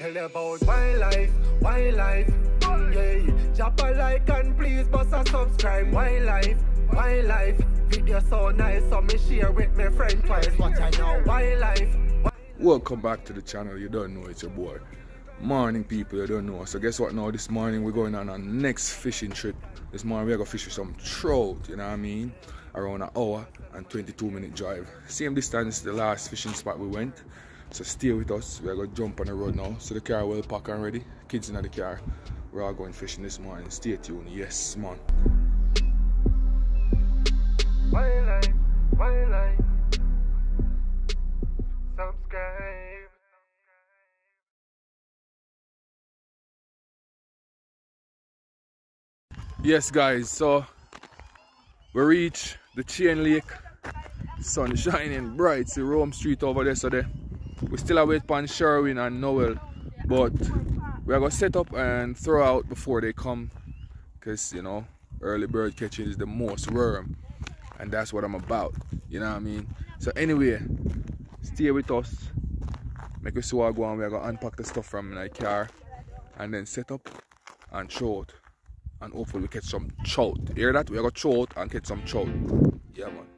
Tell about wildlife, wildlife. Yeah, drop a like and please bust a subscribe. Wildlife, wildlife. Video so nice, so me share with my friend twice. Watch I know wildlife. Welcome back to the channel. You don't know it's your boy. Morning, people. You don't know. So guess what? Now this morning we're going on our next fishing trip. This morning we're gonna fish some trout. You know what I mean? Around an hour and 22 minute drive. Same distance the last fishing spot we went. So stay with us. We're gonna jump on the road now. So the car will pack and ready. Kids in the car. We're all going fishing this morning. Stay tuned. Yes, man. Wildlife, wildlife. Subscribe. Yes, guys. So we reach the Chain Lake. Sun shining bright. See Rome Street over there. So there. We still await upon Sherwin and Noel. But we are gonna set up and throw out before they come. Cause you know, early bird catching is the most worm. And that's what I'm about. You know what I mean? So anyway, stay with us. Make us go on. We're gonna unpack the stuff from my car and then set up and throw it. And hopefully we catch some trout. Hear that? We're gonna throw it and catch some trout. Yeah man.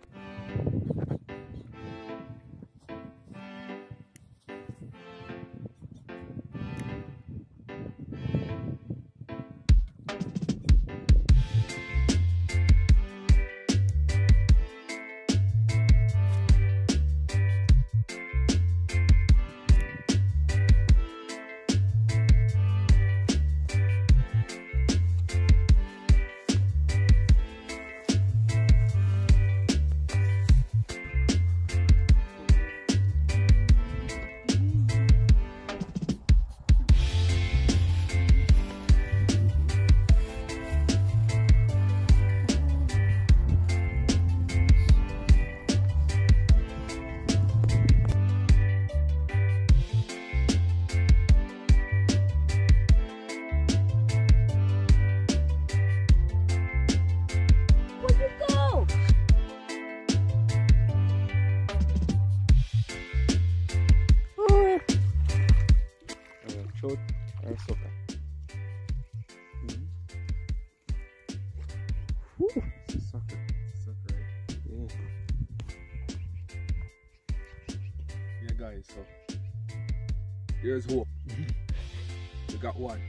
One.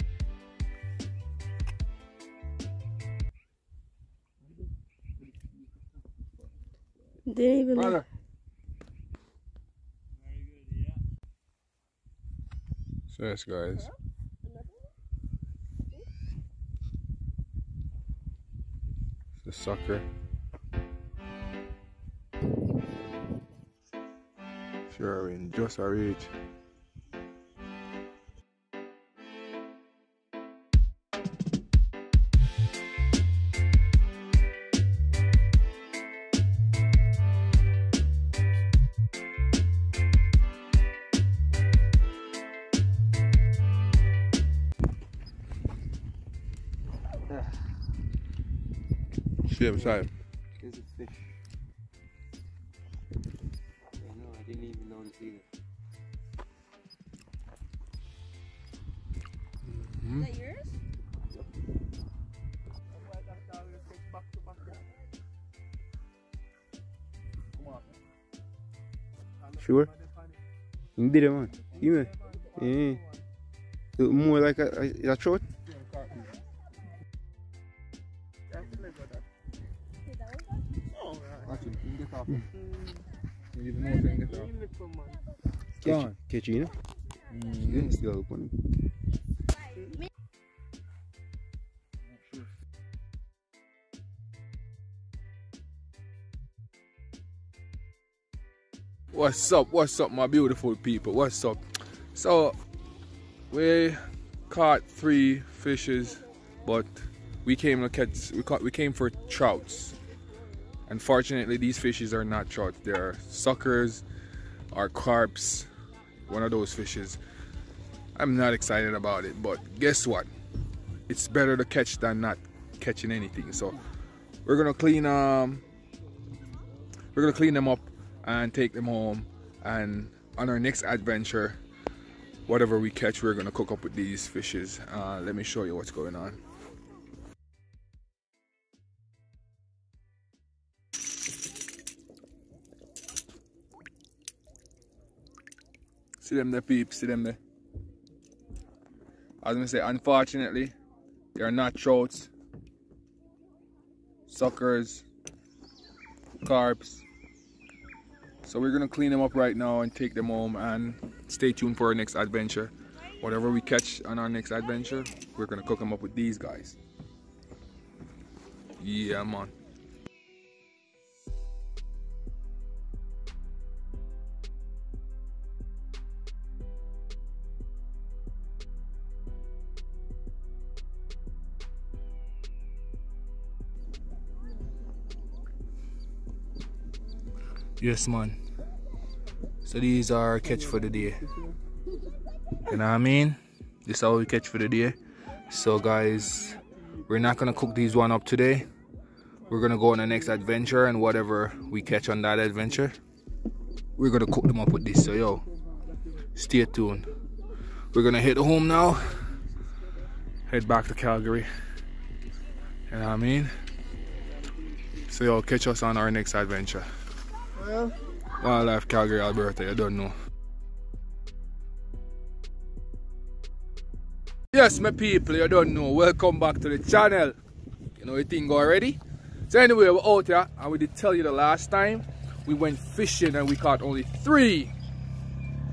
didn't even Brother. So yes, guys. The sucker. Sure, in just a reach. Time. There's a fish. I know, I didn't even notice either. Is that yours? Sure? Hindi naman. Sige. Eh. So, more like a, a, a trout? Still up on him. What's up? What's up, my beautiful people? What's up? So, we caught three fishes, but we came to catch. We caught. We came for trouts. Unfortunately, these fishes are not trout. They're suckers or carps. One of those fishes. I'm not excited about it, but guess what? It's better to catch than not catching anything. So, we're gonna clean um. We're gonna clean them up and take them home. And on our next adventure, whatever we catch, we're gonna cook up with these fishes. Uh, let me show you what's going on. See them the peeps. See them there. I was gonna say, unfortunately, they are not trouts, suckers, carps. So we're gonna clean them up right now and take them home and stay tuned for our next adventure. Whatever we catch on our next adventure, we're gonna cook them up with these guys. Yeah, man. Yes, man. So these are catch for the day. You know what I mean? This is how we catch for the day. So guys, we're not gonna cook these one up today. We're gonna go on the next adventure and whatever we catch on that adventure, we're gonna cook them up with this. So yo, stay tuned. We're gonna hit home now. Head back to Calgary. You know what I mean? So yo, catch us on our next adventure. Well, Wildlife Calgary, Alberta, I don't know. Yes, my people, you don't know. Welcome back to the channel. You know the thing already? So anyway, we're out here and we did tell you the last time we went fishing and we caught only three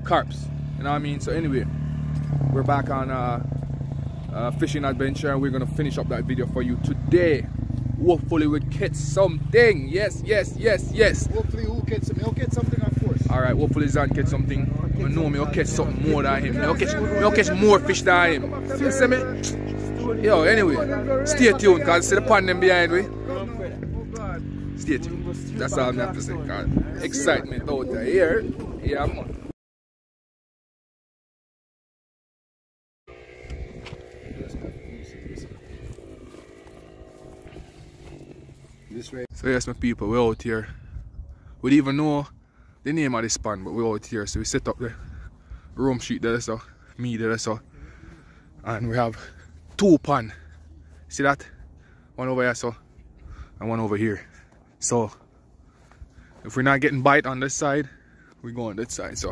carps. You know what I mean? So anyway, we're back on a, a fishing adventure and we're gonna finish up that video for you today. Hopefully we catch something. Yes, yes, yes, yes. hopefully we'll get some. He'll get something, of course. Alright, hopefully Zan catch something. I know me, I'll catch something more than him. I'll catch, I'll catch more fish than him. You see me? Yo, anyway, stay tuned because see the pond them behind me. Stay tuned. That's all I'm have to say. God. Excitement out there. Here. Yeah, man. This way. So yes, my people, we're out here. We didn't even know the name of this pond, but we're out here. So we set up the room sheet there, so me there, so and we have two pond. See that? One over here, so and one over here. So if we're not getting bite on this side, we go on that side. So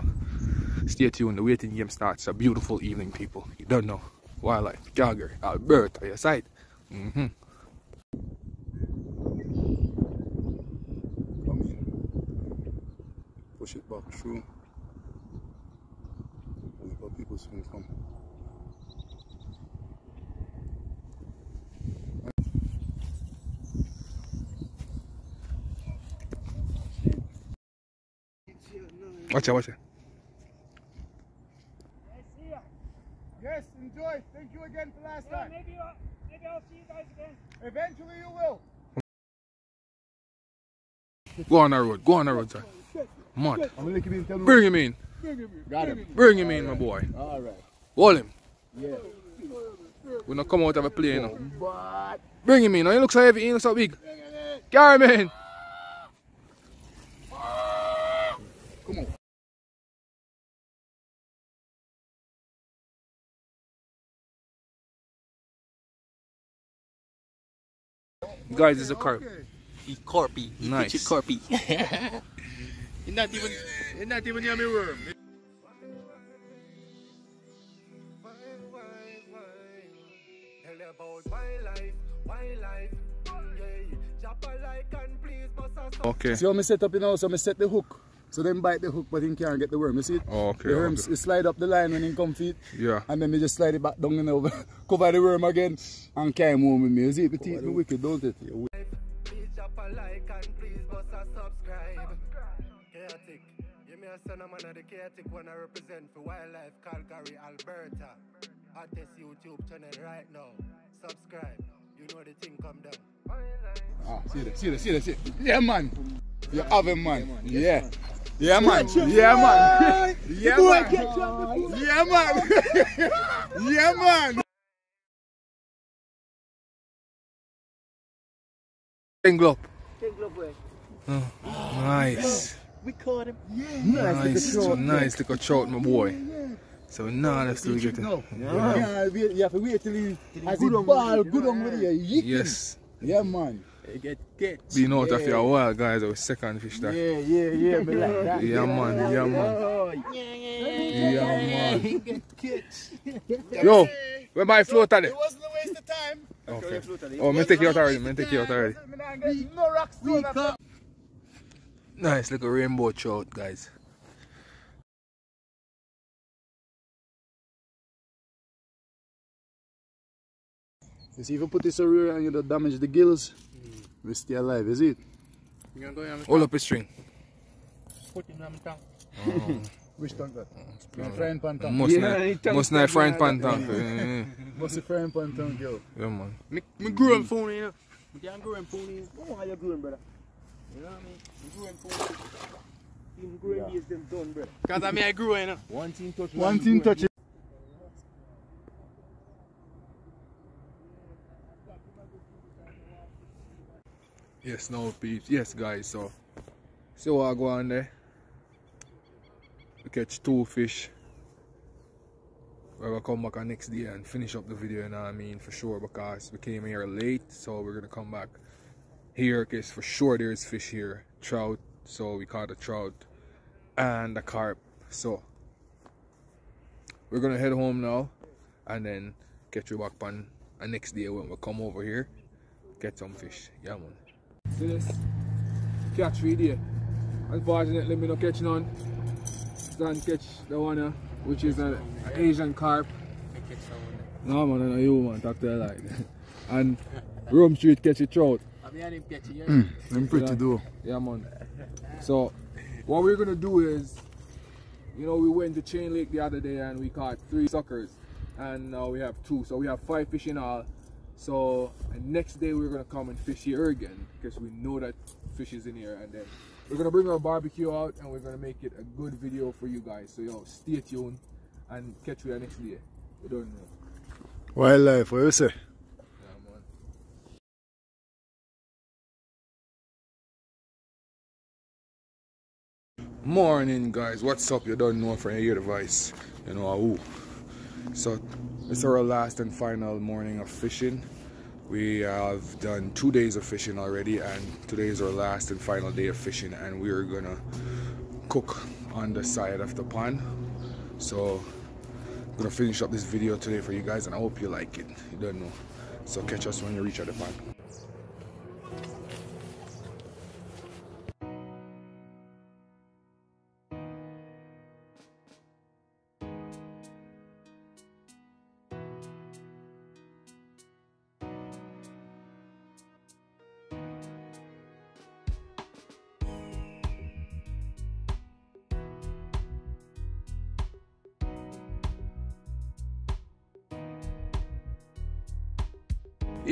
stay tuned. The waiting game starts. A beautiful evening, people. You don't know wildlife, Calgary, Alberta, your side. Mm-hmm. Come in. Push it back through. Wait for people soon come. Watch out, watch out. Yes, enjoy. Thank you again for last time. maybe, I'll, maybe I'll see you guys again. Eventually you will. Go on that road. Go on that road, sir. Come on. I'm gonna keep him tell. Bring him in. Got him. Bring him in, my boy. All right. Hold him. Yeah. We're not come out of a plane now. But Bring him in. He looks so heavy. He looks so big. Carry him in. come on. Guys, it's a carp. He corpy. Nice. nice. corpy. He's not even he's not even near me worm. Tell you about wildlife, wildlife. Yeah, chop a like and please bust a song. Okay. See how me set up, you know, so me set the hook. So then bite the hook, but he can't get the worm. You see it? Okay, The worm okay. s- slide up the line when he come feet. Yeah. And then me just slide it back down and over, cover the worm again, and carry him home with me. You see it? Me teeth wicked, don't it? You may son of man of the chaotic one I represent for wildlife Calgary, Alberta. Hottest YouTube channel right now. Subscribe. You know the thing come down. Ah, see that, see that, see that, see that. Yeah, man. You have him, man. Yeah. Yeah, man. Yeah, man. Yeah, man. Yeah, man. Yeah, man. Englop. Oh, nice. We caught him. Nice. Nice little trout, my boy. So now let's do get it. Yeah, wait- you have to wait till he has it ball good on with you. Yick. Yes. Yeah, man. Get catch. Being out of Yeah. your while, guys, our second fish that. yeah, yeah, me like that. Yeah, man, yeah, man. Yeah, man. Get catch. Yo, where my float at it? It wasn't a waste of time. Okay. Oh, me take you out already, me take you out already. No rocks, no rocks. Nice little rainbow trout, guys. You see, if you put this around and you don't damage the gills, mm. we stay alive, is it? You gonna go on Hold up a string. Put him on the tongue. Oh. Which tongue that? Mm, your frying pan tongue. Must not, must not frying pan tank. Yeah, What's the frying pan tongue, girl? yeah, man. Me, me grew him phone, you know. Me can't grow him phone, you know. Come on, you growing, brother. You know what I mean? Me grew him phone. Him growing years them done, brother. Cause I mean I grew, you know. One team touch One thing touch it. Yes, no peeps. Yes, guys. So, see what I go on there. We catch two fish. We're gonna come back on next day and finish up the video. You know what I mean, for sure, because we came here late, so we're gonna come back here because for sure there's fish here, trout. So we caught a trout and a carp. So we're gonna head home now and then catch you back on the next day when we come over here, get some fish. Yeah, man. See this? Catch video. Unfortunately, let me no catch none. Stand catch the one, uh, which is an Asian carp. No man, I know you man, talk to like. and Rome Street catch a trout. I mean I didn't catch it yet. I'm pretty though. Yeah man. So what we're gonna do is, you know, we went to Chain Lake the other day and we caught three suckers, and now we have two. So we have five fish in all. So and next day we're gonna come and fish here again because we know that fish is in here, and then we're gonna bring our barbecue out and we're gonna make it a good video for you guys. So yo, stay tuned and catch you the next day. We don't know. Wildlife, what you say? Morning, guys. What's up? You don't know from your device. You know uh, who. So, it's our last and final morning of fishing. We have done two days of fishing already, and today is our last and final day of fishing. And we are gonna cook on the side of the pond. So, I'm gonna finish up this video today for you guys, and I hope you like it. You don't know. So, catch us when you reach at the pond.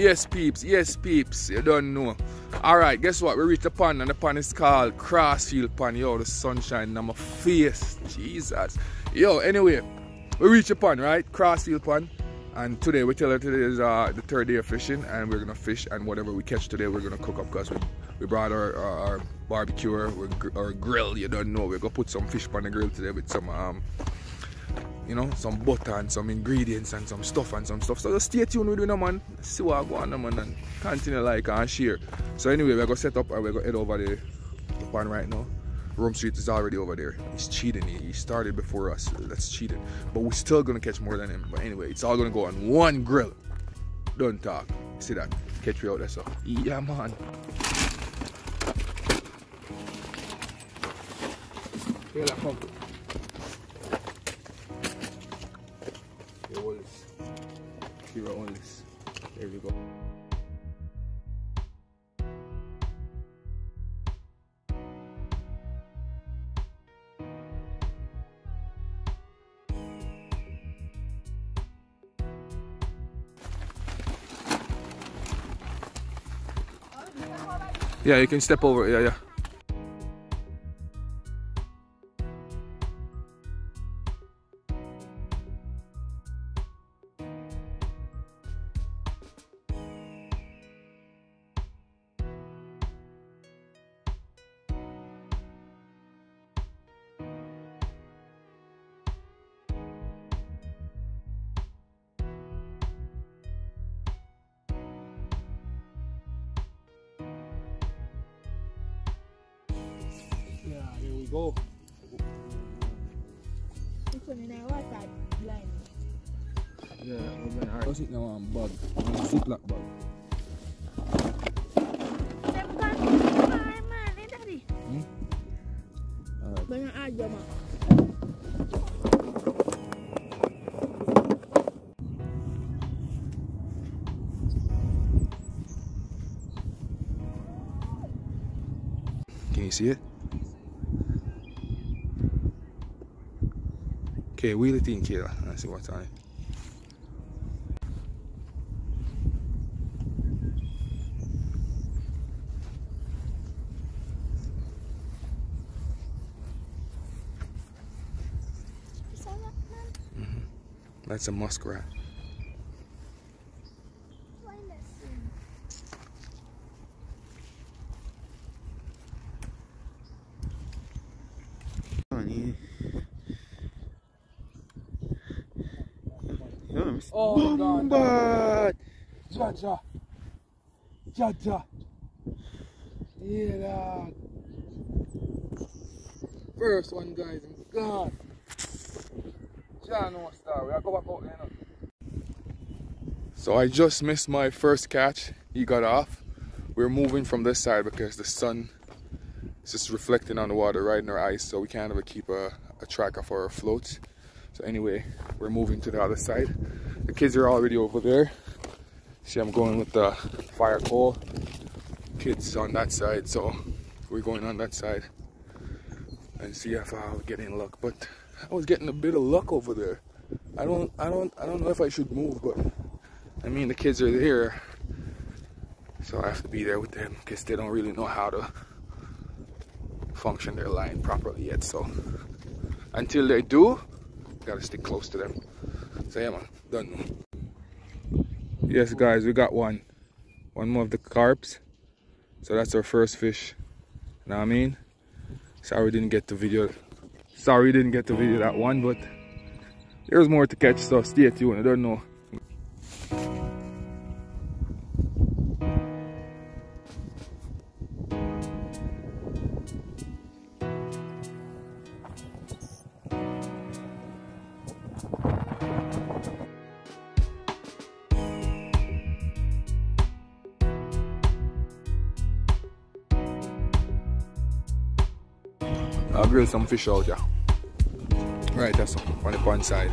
Yes, peeps. Yes, peeps. You don't know. All right, guess what? We reached the pond, and the pond is called Crossfield Pond. Yo, the sunshine on my face. Jesus. Yo, anyway, we reached the pond, right? Crossfield Pond. And today, we tell her today is uh, the third day of fishing, and we're gonna fish, and whatever we catch today, we're gonna cook up because we, we brought our, our, our barbecue, our, our grill. You don't know. We're gonna put some fish on the grill today with some um, you know, some butter and some ingredients and some stuff and some stuff. So just stay tuned with me, no man. See what I go on, no, man, and continue like and share. So anyway, we're gonna set up and we're gonna head over the, the pond right now. Rome Street is already over there. He's cheating. He, he started before us. That's cheating. But we're still gonna catch more than him. But anyway, it's all gonna go on one grill. Don't talk. See that? Catch me out there, so. Yeah, man. Here, like, come. Yeah, you can step over. Yeah, yeah. See it? Okay, wheel it in, Kayla. Let's see what's on it. Saw that, man? Mm-hmm. That's a muskrat. Find that soon. Come on, yeah. Yeah, Mr. Oh, God. Bombard. Jaja. Jaja. Yeah, lad. First one, guys. John, star. We are back out there. So I just missed my first catch. He got off. We're moving from this side because the sun is just reflecting on the water right in our eyes, so we can't ever keep a, a track of our floats. So anyway, we're moving to the other side. The kids are already over there. See, I'm going with the fire coal. Kids on that side, so we're going on that side and see if I'll get any luck. But I was getting a bit of luck over there. I don't, I don't, I don't know if I should move, but I mean the kids are there, so I have to be there with them because they don't really know how to function their line properly yet. So until they do, gotta stick close to them. So yeah, man, done. Yes, guys, we got one. One more of the carps. So that's our first fish. You know what I mean? Sorry we didn't get the video. Sorry we didn't get the video that one, but there's more to catch, so stay tuned. I don't know. I'll grill some fish out, yeah. Right, that's on the pond side.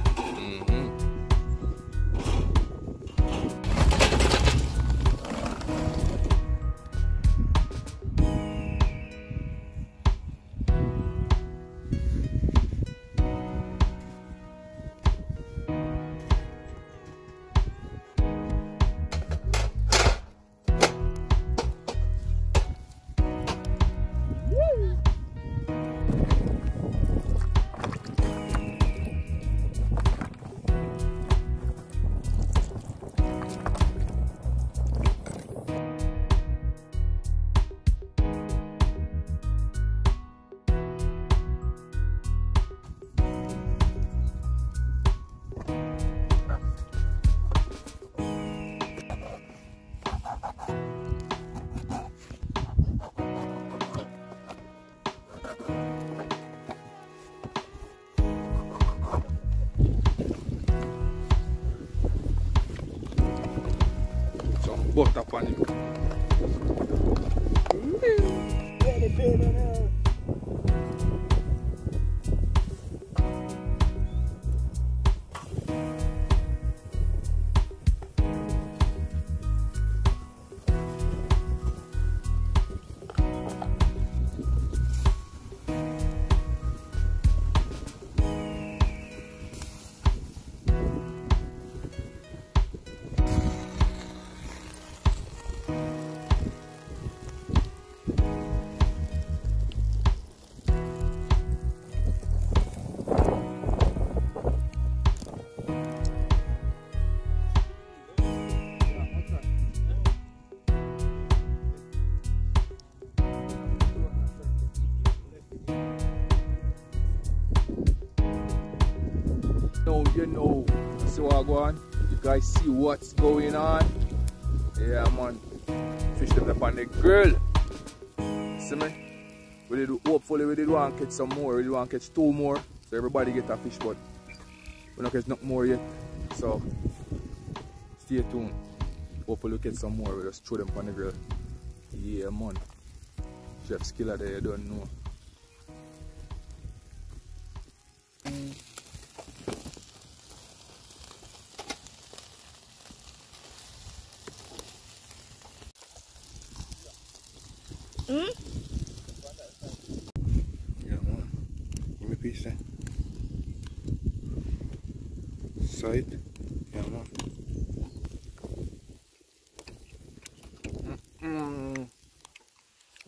Some butter on you know. So I go on. You guys see what's going on. Yeah man. Fish them up on the grill. See me? we did hopefully we did want to catch some more. We did want to catch two more. So everybody get a fish but we don't catch no more yet. So stay tuned. Hopefully we catch some more. We just throw them on the grill. Yeah man. Chef Skiller there, you don't know. Hmm? Yeah, man. Give me a piece there. Sight. Yeah, man. Mm.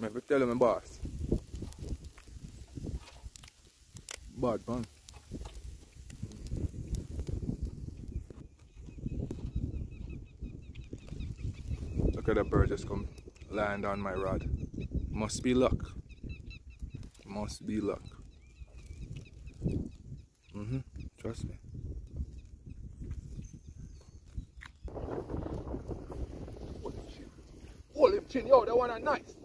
I have to tell my boss. Bad man. Look at the bird just come land on my rod. Must be luck. Must be luck. Mm-hmm. Trust me. Him chin. Yo, that one are nice.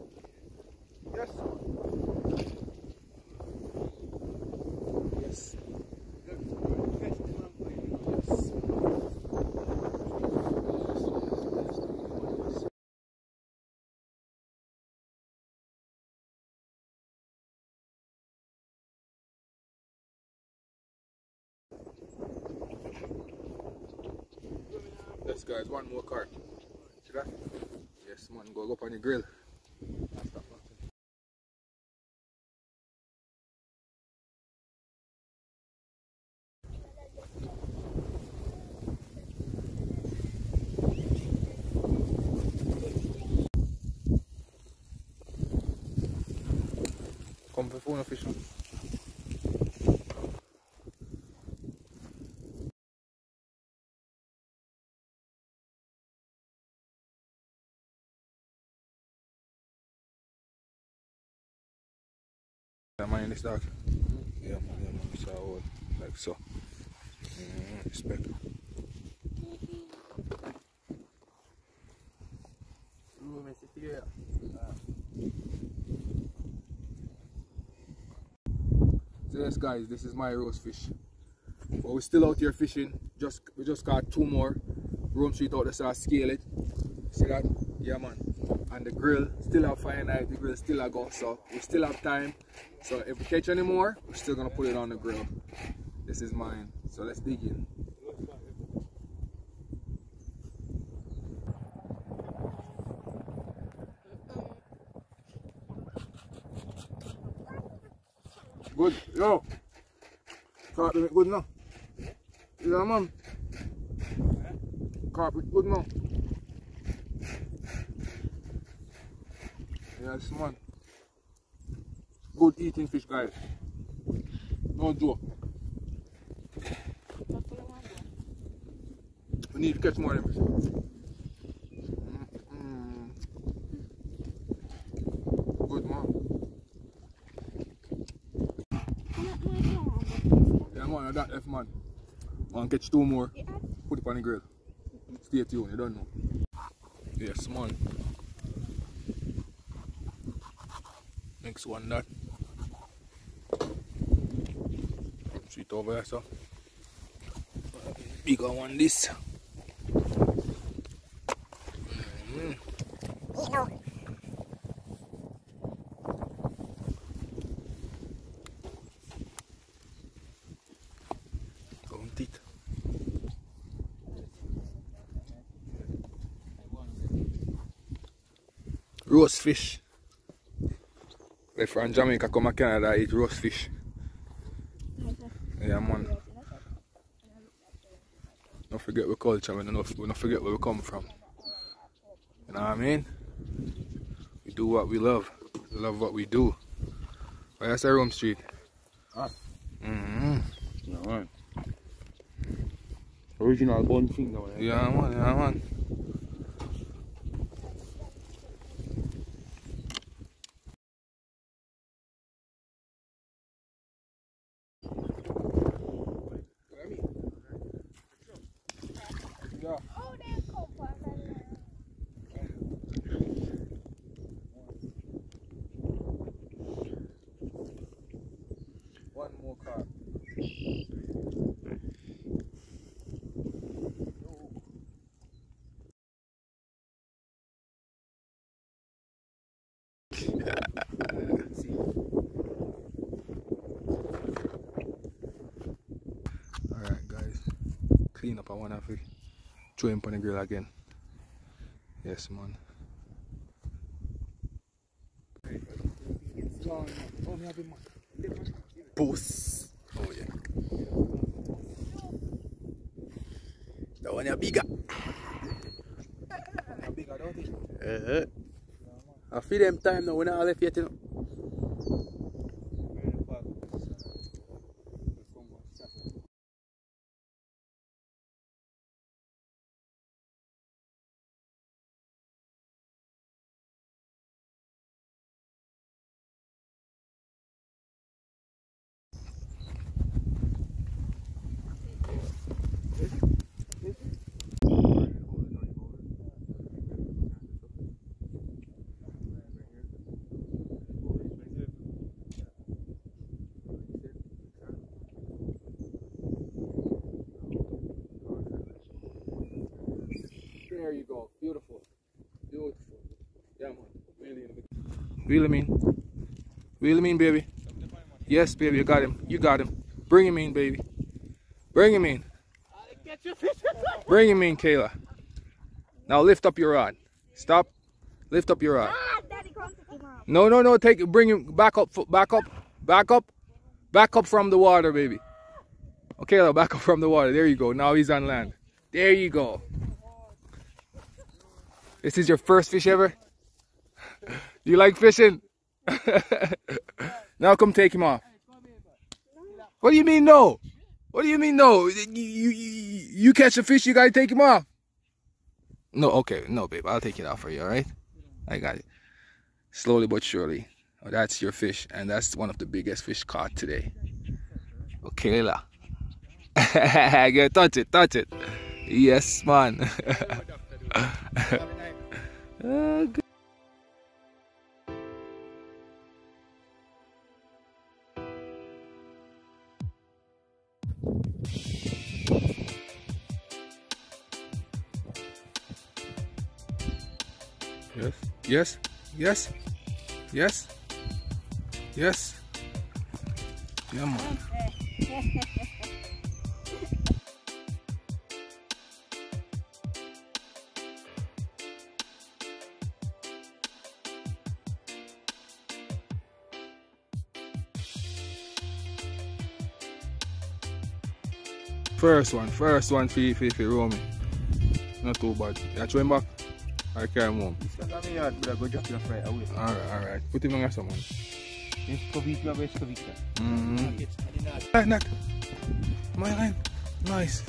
More cart. See that? Yes, man, go up on the grill. Kom för få fish. Yeah, man, in this dog. Yeah, man, yeah, man, it's all like so. Mm, respect. So yes guys, this is my roast fish. But we're still out here fishing. Just we just caught two more. Rome Street out there, so I scale it. See that? Yeah man. And the grill still have fire night, the grill still a go. So we still have time. So if we catch any more, we're still gonna put it on the grill. This is mine. So let's dig in. Good. Yo. Carpet good now. Yeah, man. Carpet good now. Yes, man. Good eating fish, guys. No joke. We need to catch more of them fish. Mm, mm. Good, man. Yeah, man, that F man. Want catch two more. Put it on the grill. Stay tuned, you don't know. Yes, man. Next one, that. Sweet over there, so. Bigger one, this. Mm. Count it. Roast fish. They from Jamaica come to Canada eat roast fish. Yeah man. Don't forget we culture, we don't, we don't forget where we come from. You know what I mean? We do what we love. We love what we do. Why that's Rome Street? Ah. Mm-hmm. Yeah, man. Original bun thing eh? Yeah man, yeah man. Oh, they come for that. Clean up. I want to throw him on the grill again. Yes, man. Boss. Oh yeah. That one is bigger. Bigger, Uh-huh. I feel them time now when I left yet, you know. Wheel him in. Wheel him in, baby. Yes, baby. You got him. You got him. Bring him in, baby. Bring him in. Bring him in, Kayla. Now lift up your rod. Stop. Lift up your rod. No, no, no. Take bring him back up. Back up. Back up. Back up from the water, baby. Okay, now back up from the water. There you go. Now he's on land. There you go. This is your first fish ever? You like fishing? now come take him off. What do you mean no? What do you mean no? You, you, you, catch a fish, you gotta take him off. No, okay, no, babe. I'll take it off for you, alright? I got it. Slowly but surely. Oh, that's your fish, and that's one of the biggest fish caught today. Okay, la. Go touch it, touch it. Yes, man. Ah, Yes, yes, yes, yes, yes. Yeah. First one, first one for for for Romy. Not too bad. Throw him back. I carry him home. Stand on me yard, brother. Go drop your fry away. Alright, alright. Put him on someone. Escovita, escovita. Mm-hmm. Right, Nat. My line. Nice.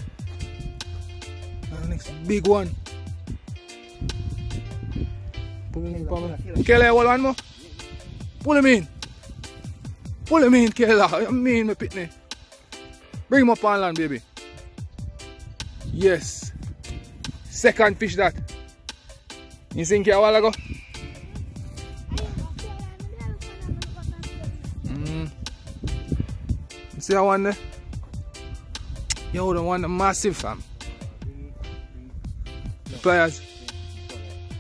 The next big one. Pull him in. Kelly, hold on more. Pull him in. Pull him in, Kelly. I mean, my pitney. Bring him up on land, baby. Yes. Second fish that. You sink here a while ago? Mm. See that one there? Yo, the one the massive fam. Pliers.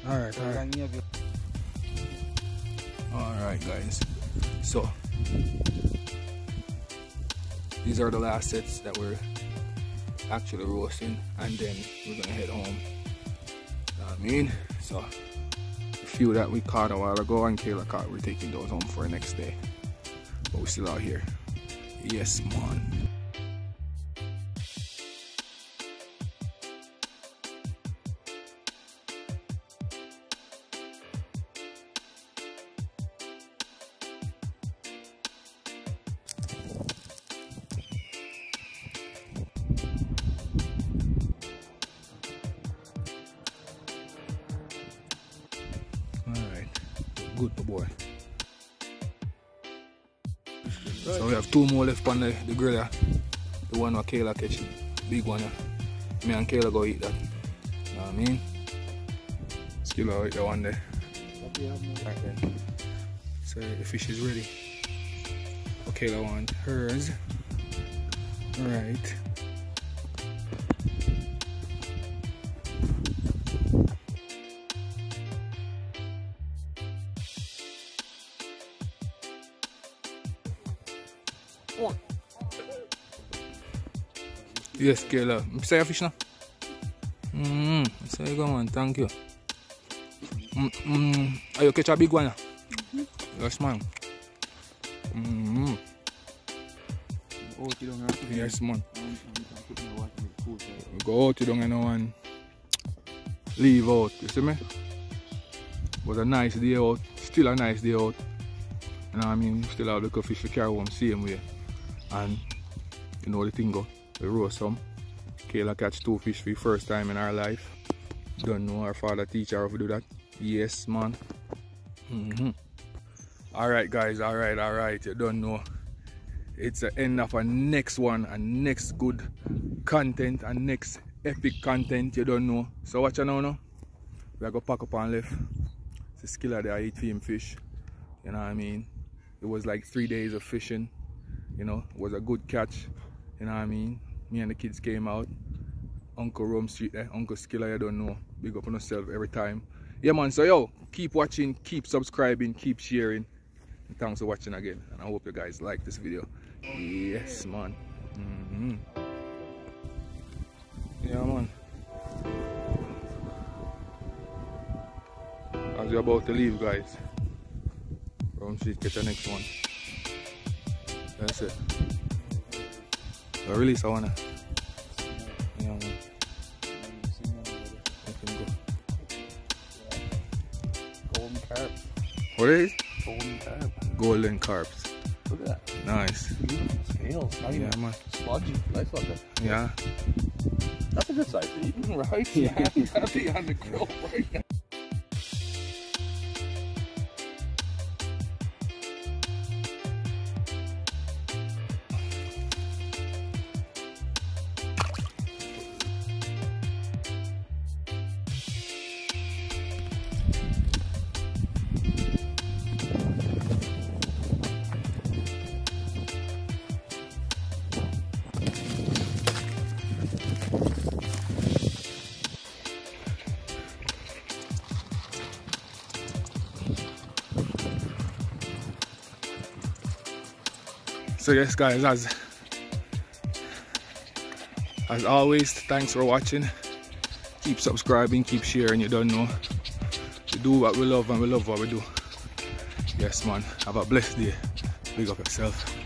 Alright, alright. Alright guys. So these are the last sets that we're actually roasting and then we're gonna head home. Know what I mean? So the few that we caught a while ago and Kayla caught, we're taking those home for next day. But we're still out here. Yes, man. Left on the, the grill here. The one with Kayla catch. Big one here. Me and Kayla go eat that. You Know what I mean? Still out the one there. So the fish is ready. Kayla want hers. Right. Yes, Kayla. Say your fish now. Mmm, so you go man, thank you. Mm, mm. Are you catch a big one? now? Yes, man. Mm, you don't have yes, man. Put in the water, make it cool, so- We go out, you don't know one. Leave out, you see me? Was a nice day out, still a nice day out. You know what I mean? Still have the fish to carry home same way. And you know the thing go, we roast some. Kayla catch two fish for the first time in our life. Don't know our father teach her how to do that. Yes, man. hmm Alright guys, alright, alright. You don't know. It's the end of a next one, a next good content, and next epic content you don't know. So watch out now now. We are gonna pack up and left. It's a skiller that I eat film fish. You know what I mean? It was like three days of fishing. You know, it was a good catch. You know what I mean? Me and the kids came out. Uncle Rome Street there, Uncle Skiller, you don't know. Big up on yourself every time. Yeah man, so yo, keep watching, keep subscribing, keep sharing. And thanks for watching again. And I hope you guys like this video. Yes man. hmm Yeah man. As you're about to leave guys. Rome Street, get the next one. That's it. So release I wanna. Yeah man. Let him go. Golden carp. What is? Golden carp. Golden carps. Look at that. Nice. Scales. Not even Yeah man. sludgy. Nice one. Yeah. That's a good size to eat. Right? Yeah. Happy on the grill right now. So yes guys, as as always, thanks for watching. Keep subscribing, keep sharing, you don't know. We do what we love and we love what we do. Yes man, have a blessed day. Big up yourself.